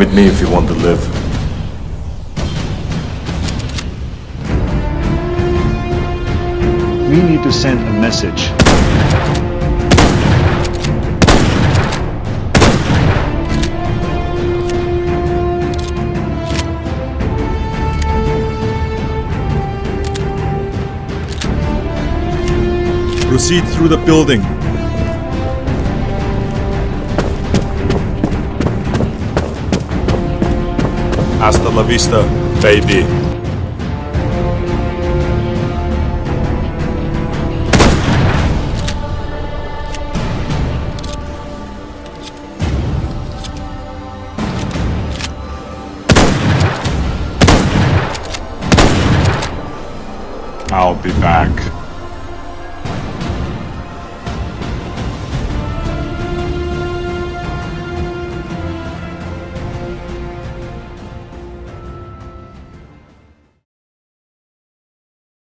with me if you want to live. We need to send a message. Proceed through the building. Hasta la vista, baby. I'll be back.